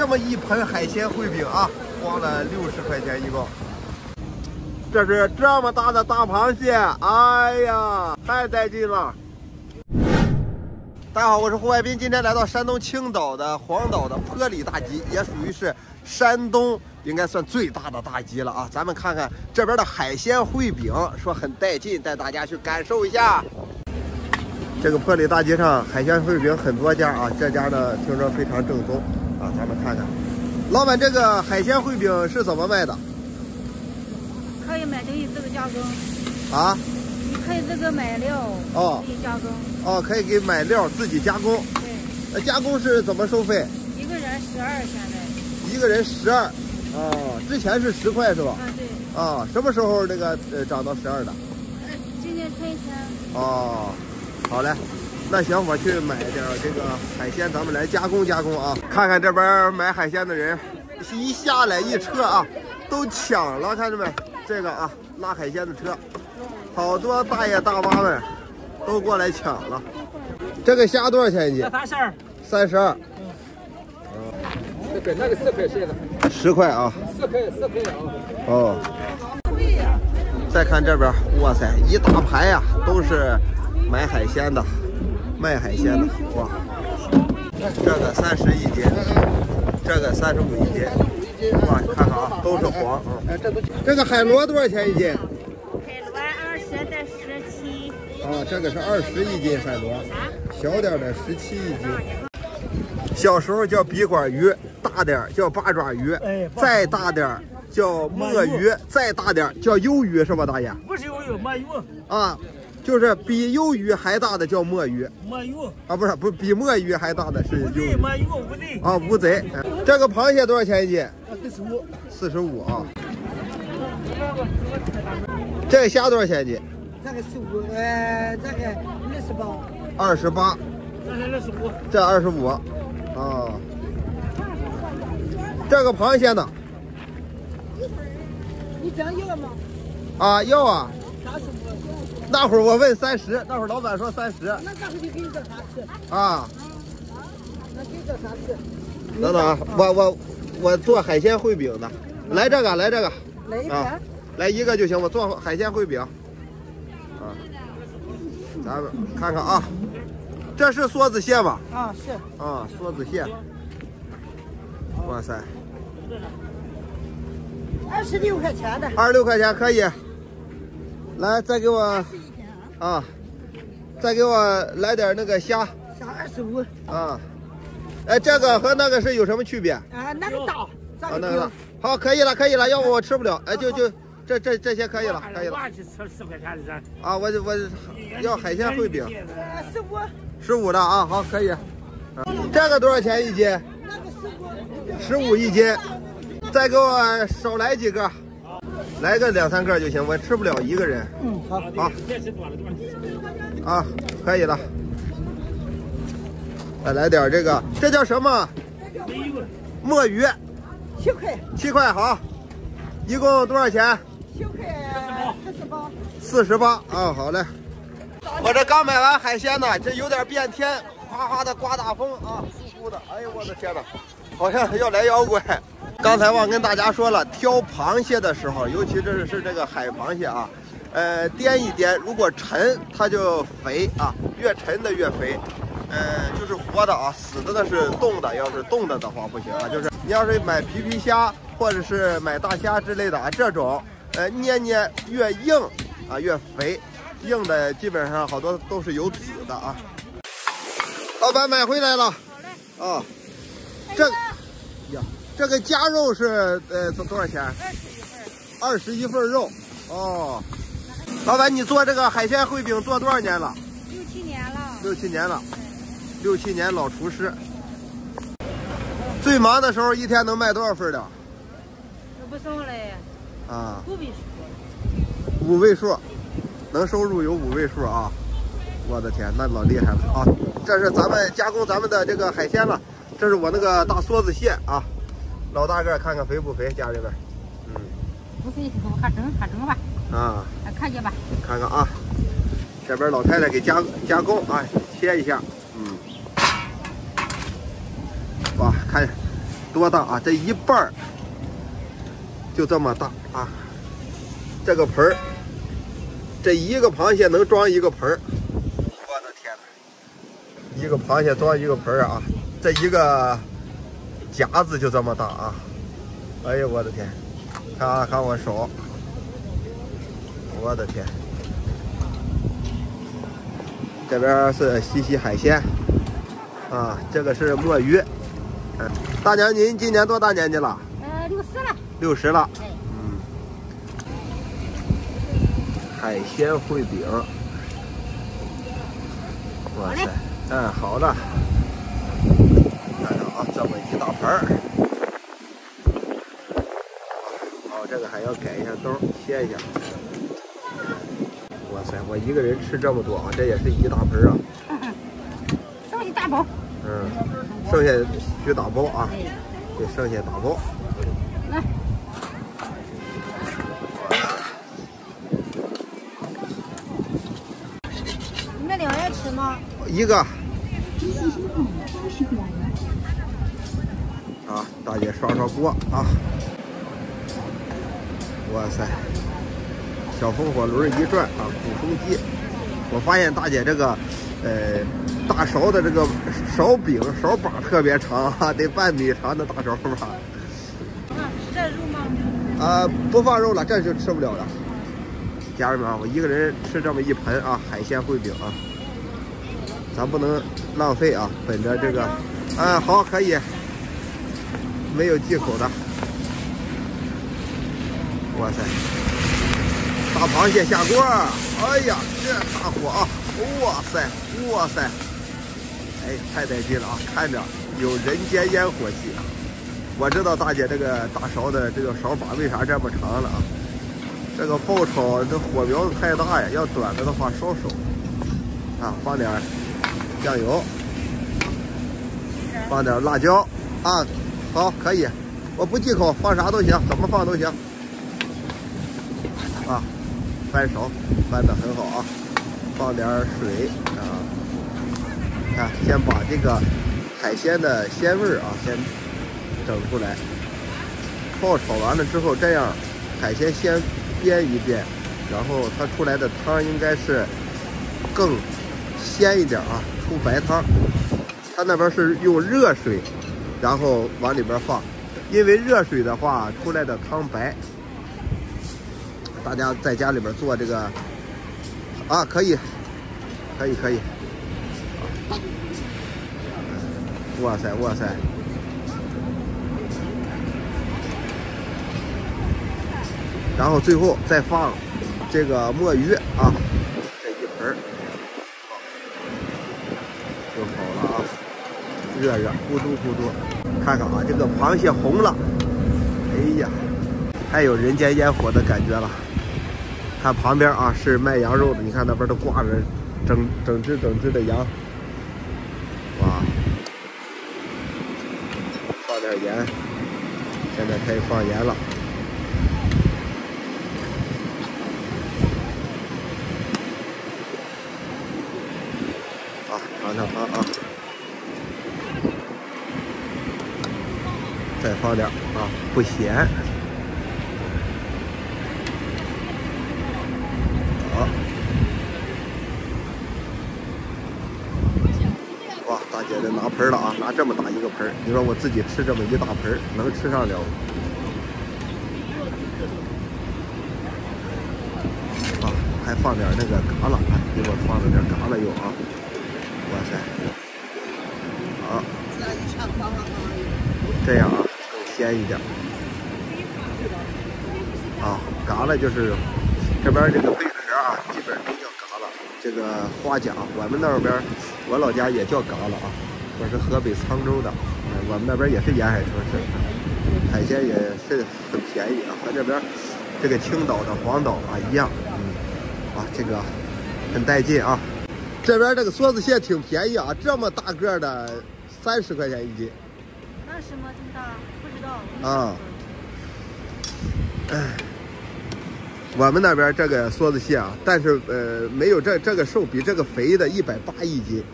这么一盆海鲜烩饼啊，花了六十块钱一共。这是这么大的大螃蟹，哎呀，太带劲了！大家好，我是胡外斌，今天来到山东青岛的黄岛的坡里大集，也属于是山东应该算最大的大集了啊！咱们看看这边的海鲜烩饼，说很带劲，带大家去感受一下。这个坡里大街上海鲜烩饼很多家啊，这家呢听说非常正宗啊，咱们看看。老板，这个海鲜烩饼是怎么卖的？可以买等于这个加工啊？你可以这个买料哦，自己加工哦，可以给买料自己加工。对，那加工是怎么收费？一个人十二，现在一个人十二。哦，之前是十块是吧？啊，对。啊，什么时候那个呃涨到十二的？今年春天。哦。好嘞，那行，我去买点这个海鲜，咱们来加工加工啊！看看这边买海鲜的人，一下来一车啊，都抢了，看着没？这个啊，拉海鲜的车，好多大爷大妈们都过来抢了。这个虾多少钱一斤？三十二。三十二。嗯。这个那个四块钱的。十块啊。四块四块啊。哦。再看这边，哇塞，一大排呀，都是。买海鲜的，卖海鲜的，哇！这个三十一斤，这个三十五一斤，哇！看看啊，都是黄。这个海螺多少钱一斤？海螺二十的十七。啊，这个是二十一斤海螺，小点的十七一斤。小时候叫笔管鱼，大点叫八爪鱼，再大点叫墨鱼，再大点叫鱿鱼，是吧，大爷？不是鱿鱼，墨鱼。啊。就是比鱿鱼还大的叫墨鱼，墨鱼啊，不是不比墨鱼还大的是乌贼，墨鱼乌贼啊，乌贼。这个螃蟹多少钱一斤？四十五，四十五啊。这个虾多少钱一斤？这个十五，呃，这个二十八。二十八。这二十五。这二十五，啊。这个螃蟹呢？你真要吗？啊，要啊。三十五。那会儿我问三十，那会儿老板说三十。那就给你这三十。啊。那给这三十。等等啊，我我我做海鲜烩饼的，来这个，来这个。来一个。来一个就行，我做海鲜烩饼。啊。咱们看看啊，这是梭子蟹吧？啊，是。啊，梭子蟹。哇塞。二十六块钱的。二十六块钱可以。来，再给我啊，再给我来点那个虾，虾二十五啊。哎，这个和那个是有什么区别？啊，那个大，啊那个大。好，可以了，可以了，要不我吃不了。哎，就就这这这些可以了，可以了。啊，我我要海鲜烩饼。十五。十五的啊，好，可以。这个多少钱一斤？那个十五。十五一斤，再给我少来几个。来个两三个就行，我吃不了一个人。嗯，好，好。啊，可以了。再来点这个，这叫什么？墨鱼。七块。七块，好。一共多少钱？七块四十八。四十八啊，好嘞。我这刚买完海鲜呢，这有点变天，哗哗的刮大风啊，呼呼的。哎呦我的天呐，好像要来妖怪。刚才忘跟大家说了，挑螃蟹的时候，尤其这是这个海螃蟹啊，呃，掂一掂，如果沉它就肥啊，越沉的越肥，呃，就是活的啊，死的那是冻的，要是冻的的话不行啊，就是你要是买皮皮虾或者是买大虾之类的啊，这种呃捏捏越硬啊越肥，硬的基本上好多都是有籽的啊。老板买回来了，好嘞，啊，这呀。这个夹肉是呃多多少钱？二十一份。二十一份肉。哦。老板，你做这个海鲜烩饼做多少年了？六七年了。六七年了。六七年老厨师。最忙的时候一天能卖多少份的？不少嘞。啊。五位数。五位数，能收入有五位数啊！我的天，那老厉害了啊！这是咱们加工咱们的这个海鲜了。这是我那个大梭子蟹啊。老大个看看肥不肥，家人们，嗯，不肥还整还整吧，啊，还可以吧，看看啊，这边老太太给加加工啊，切一下，嗯，哇，看多大啊？这一半儿就这么大啊！这个盆儿，这一个螃蟹能装一个盆儿。我的天哪！一个螃蟹装一个盆儿啊！这一个夹子就这么大啊！哎呦我的天！看啊，看我手！我的天！这边是西西海鲜啊，这个是墨鱼。嗯，大娘，您今年多大年纪了？呃，六十了。六十了。哎。嗯。海鲜烩饼。哇塞！嗯，好的。盘儿。哦，这个还要改一下兜，切一下。哇塞，我一个人吃这么多啊，这也是一大盆啊。剩下打包。嗯，剩下需打包啊。对，剩下打包。来。你们两人吃吗？一个。大姐刷刷锅啊。哇塞。小风火轮一转啊，鼓风机。我发现大姐这个，呃，大勺的这个勺柄勺把特别长啊，得半米长的大勺把。这肉吗？啊，不放肉了，这就吃不了了。家人们啊，我一个人吃这么一盆啊，海鲜烩饼啊，咱不能浪费啊，本着这个，啊，好，可以，没有忌口的。哇塞！大螃蟹下锅，哎呀，这大火啊！哇塞，哇塞，哎，太带劲了啊！看着有人间烟火气！我知道大姐这个大勺的这个勺把为啥这么长了啊？这个爆炒这火苗子太大呀，要短了的话烧手啊！放点酱油，放点辣椒啊！好，可以，我不忌口，放啥都行，怎么放都行啊！翻勺翻的很好啊，放点水啊，看，先把这个海鲜的鲜味啊先整出来。爆炒完了之后，这样海鲜先煸一遍，然后它出来的汤应该是更鲜一点啊，出白汤。它那边是用热水，然后往里边放，因为热水的话出来的汤白。大家在家里边做这个啊，可以，可以，可以。哇塞，哇塞！然后最后再放这个墨鱼啊，这一盆好了啊，热热，咕嘟咕嘟。看看啊，这个螃蟹红了，哎呀，太有人间烟火的感觉了。看旁边啊，是卖羊肉的。你看那边都挂着整整只整只的羊，哇！放点盐，现在开始放盐了。啊，尝尝汤啊！再放点啊，不咸。好，哇，大姐这拿盆了啊！拿这么大一个盆你说我自己吃这么一大盆能吃上了？啊，还放点那个蛤蜊，给我放了点蛤蜊油啊！哇塞，好，这样啊，鲜一点。啊，蛤了就是这边这个贝壳啊，基本都叫蛤了。这个花甲，我们那边我老家也叫蛤了啊。我是河北沧州的，我们那边也是沿海城市，海鲜也是很便宜啊，和这边这个青岛的黄岛啊一样，嗯，啊，这个很带劲啊。这边这个梭子蟹挺便宜啊，这么大个的，三十块钱一斤。那什么这么大？啊。哎，我们那边这个梭子蟹啊，但是呃没有这这个瘦，比这个肥的一百八一斤。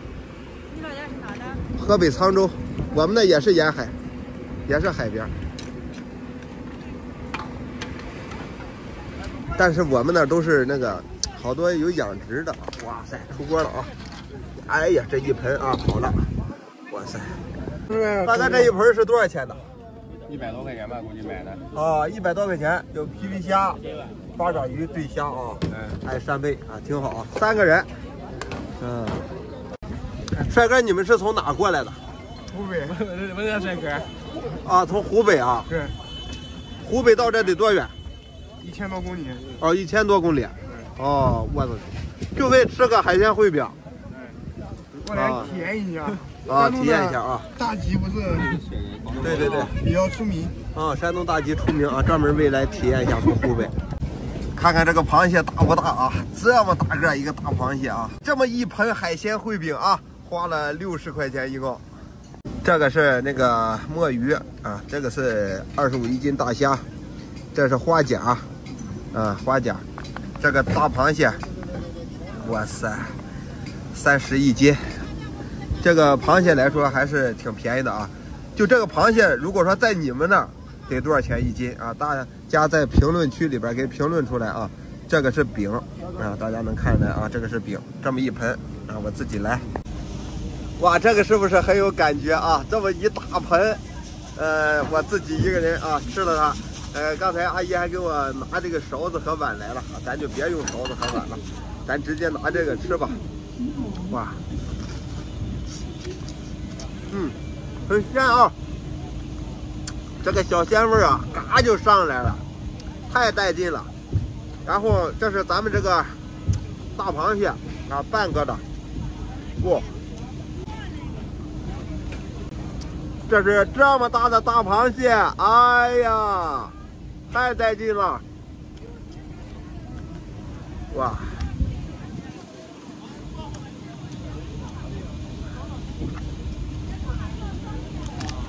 你老家是哪的？河北沧州，我们那也是沿海。也是海边。但是我们那都是那个好多有养殖的啊！哇塞，出锅了啊！哎呀，这一盆啊好了！哇塞，大概这一盆是多少钱的？一百多块钱吧，估计买的。啊，一百多块钱，有皮皮虾、八爪鱼、对虾啊，嗯，还有扇贝啊，挺好啊，三个人。嗯，帅哥，你们是从哪过来的？湖北，我是帅哥。啊，从湖北啊？对。湖北到这得多远？一千多公里。哦，一千多公里。哦，我操！就为吃个海鲜烩饼。过来体验一下。啊，体验一下啊！大集不是？对对对，比较出名。啊，山东大集出名啊，专门为来体验一下从湖北。看看这个螃蟹大不大啊？这么大个一个大螃蟹啊！这么一盆海鲜烩饼啊，花了六十块钱一共。这个是那个墨鱼啊，这个是二十五一斤大虾，这是花甲啊，花甲。这个大螃蟹，哇塞，三十一斤。这个螃蟹来说还是挺便宜的啊。就这个螃蟹，如果说在你们那儿得多少钱一斤啊？大家在评论区里边给评论出来啊。这个是饼啊，大家能看出来啊，这个是饼，这么一盆啊，我自己来。哇，这个是不是很有感觉啊？这么一大盆，呃，我自己一个人啊吃了它。呃，刚才阿姨还给我拿这个勺子和碗来了，咱就别用勺子和碗了，咱直接拿这个吃吧。哇，嗯，很鲜啊，这个小鲜味啊，嘎就上来了，太带劲了。然后这是咱们这个大螃蟹啊，半个的，不。这是这么大的大螃蟹，哎呀，太带劲了！哇，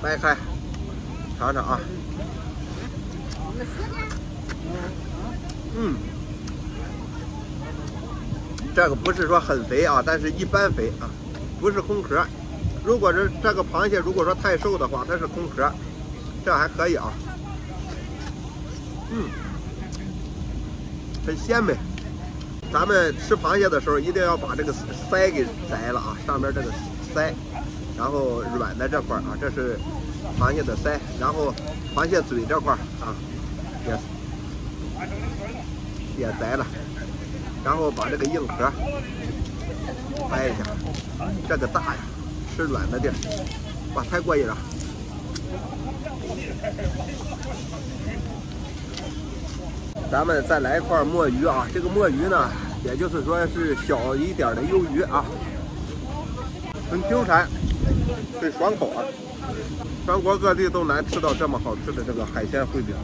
掰开，尝尝啊。嗯，这个不是说很肥啊，但是一般肥啊，不是空壳。如果是这个螃蟹，如果说太瘦的话，它是空壳，这还可以啊。嗯，很鲜美。咱们吃螃蟹的时候，一定要把这个鳃给摘了啊，上面这个鳃，然后软的这块啊，这是螃蟹的腮，然后螃蟹嘴这块啊，也也摘了，然后把这个硬壳掰一下，这个大呀。吃软的地儿，哇，太过瘾了！咱们再来一块墨鱼啊，这个墨鱼呢，也就是说是小一点的鱿鱼啊，很清产，很爽口啊，全国各地都难吃到这么好吃的这个海鲜烩饼。